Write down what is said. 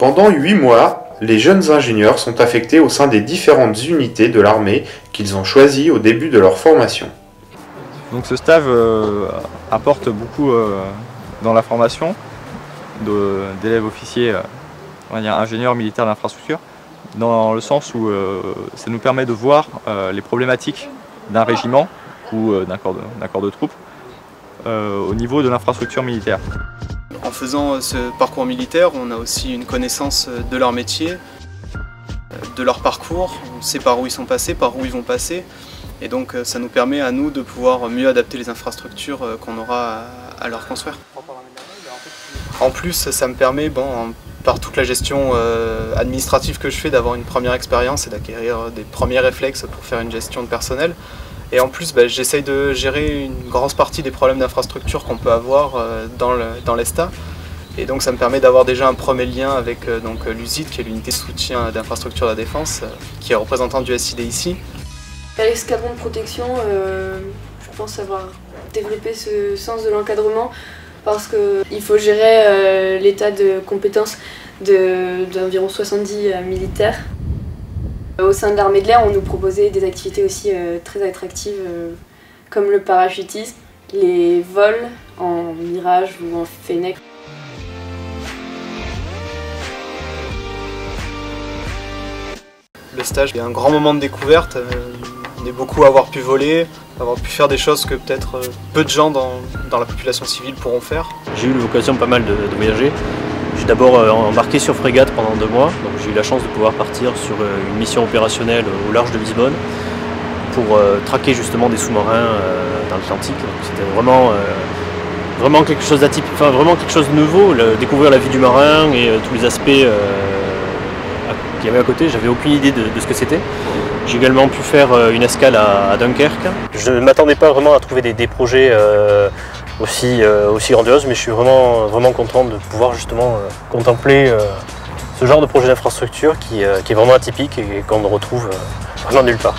Pendant 8 mois, les jeunes ingénieurs sont affectés au sein des différentes unités de l'armée qu'ils ont choisies au début de leur formation. Donc ce stage euh, apporte beaucoup euh, dans la formation d'élèves officiers, euh, on va dire ingénieurs militaires d'infrastructure, dans le sens où ça nous permet de voir les problématiques d'un régiment ou d'un corps, corps, de troupes au niveau de l'infrastructure militaire. Faisant ce parcours militaire, on a aussi une connaissance de leur métier, de leur parcours, on sait par où ils sont passés, par où ils vont passer, et donc ça nous permet à nous de pouvoir mieux adapter les infrastructures qu'on aura à leur construire. En plus, ça me permet, par toute la gestion euh, administrative que je fais, d'avoir une première expérience et d'acquérir des premiers réflexes pour faire une gestion de personnel. Et en plus, bah, j'essaye de gérer une grosse partie des problèmes d'infrastructure qu'on peut avoir euh, dans l'ESTA. Et donc ça me permet d'avoir déjà un premier lien avec euh, l'USIT, qui est l'unité de soutien d'infrastructure de la défense, qui est représentant du SID ici. L'escadron de protection, je pense avoir développé ce sens de l'encadrement? Parce qu'il faut gérer l'état de compétences d'environ 70 militaires. Au sein de l'armée de l'air, on nous proposait des activités aussi euh, très attractives euh, comme le parachutisme, les vols en mirage ou en fennec. Le stage est un grand moment de découverte. Euh, on est beaucoup à avoir pu voler, avoir pu faire des choses que peut-être peu de gens dans, la population civile pourront faire. J'ai eu l'occasion pas mal de voyager j'ai d'abord euh, embarqué sur frégate pendant deux mois, donc j'ai eu la chance de pouvoir partir sur euh, une mission opérationnelle au large de Lisbonne pour euh, traquer justement des sous-marins dans l'Atlantique. C'était vraiment, vraiment quelque chose enfin vraiment quelque chose de nouveau, découvrir la vie du marin et tous les aspects qu'il y avait à côté. J'avais aucune idée de, ce que c'était. J'ai également pu faire une escale à, Dunkerque. Je ne m'attendais pas vraiment à trouver des, projets aussi grandiose, mais je suis vraiment, vraiment content de pouvoir justement euh, contempler euh, ce genre de projet d'infrastructure qui, qui, est vraiment atypique et qu'on ne retrouve vraiment nulle part.